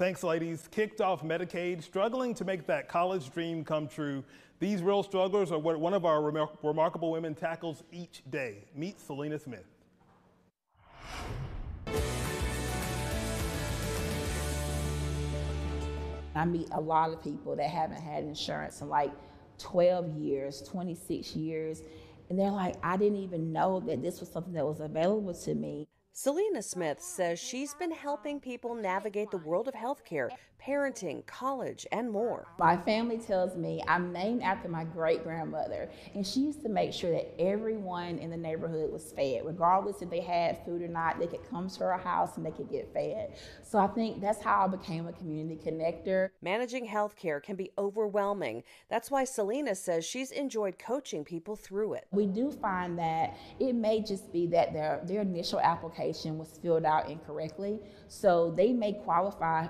Thanks, ladies. Kicked off Medicaid, struggling to make that college dream come true. These real struggles are what one of our remar remarkable women tackles each day. Meet Selena Smith. I meet a lot of people that haven't had insurance in like 12 years, 26 years, and they're like, I didn't even know that this was something that was available to me. Selena Smith says she's been helping people navigate the world of healthcare, parenting, college, and more. My family tells me I'm named after my great grandmother, and she used to make sure that everyone in the neighborhood was fed, regardless if they had food or not. They could come to her house and they could get fed. So I think that's how I became a community connector. Managing healthcare can be overwhelming. That's why Selena says she's enjoyed coaching people through it. We do find that it may just be that their their initial application application was filled out incorrectly. So they may qualify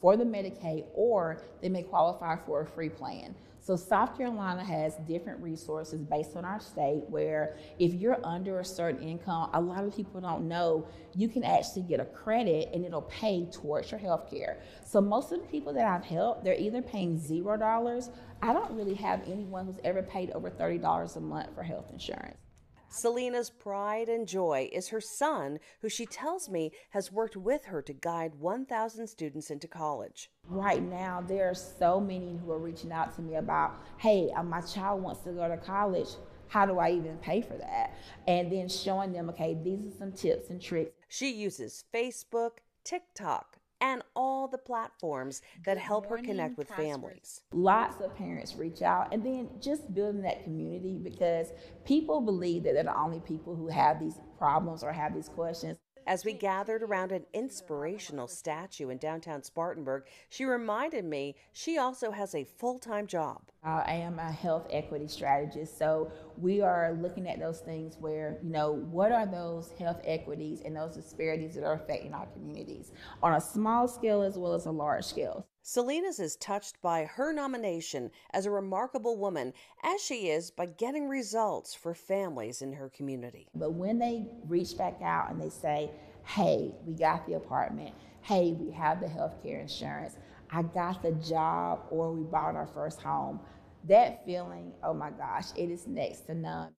for the Medicaid or they may qualify for a free plan. So South Carolina has different resources based on our state where if you're under a certain income, a lot of people don't know you can actually get a credit and it'll pay towards your health care. So most of the people that I've helped, they're either paying zero dollars. I don't really have anyone who's ever paid over $30 a month for health insurance. Selena's pride and joy is her son, who she tells me has worked with her to guide 1,000 students into college. Right now, there are so many who are reaching out to me about, hey, uh, my child wants to go to college. How do I even pay for that? And then showing them, okay, these are some tips and tricks. She uses Facebook, TikTok, and all the platforms that help her connect with families. Lots of parents reach out and then just building that community because people believe that they're the only people who have these problems or have these questions. As we gathered around an inspirational statue in downtown Spartanburg, she reminded me she also has a full time job. Uh, I am a health equity strategist, so we are looking at those things where, you know, what are those health equities and those disparities that are affecting our communities on a small scale as well as a large scale. Selena's is touched by her nomination as a remarkable woman, as she is by getting results for families in her community. But when they reach back out and they say, hey, we got the apartment, hey, we have the health care insurance, I got the job, or we bought our first home, that feeling, oh my gosh, it is next to none.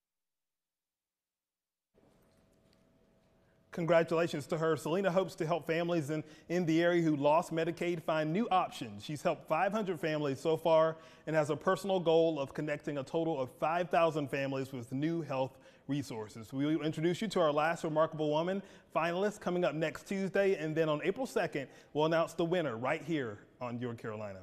Congratulations to her. Selena hopes to help families in, in the area who lost Medicaid find new options. She's helped 500 families so far and has a personal goal of connecting a total of 5,000 families with new health resources. We will introduce you to our last remarkable woman finalist coming up next Tuesday, and then on April 2nd, we'll announce the winner right here on Your Carolina.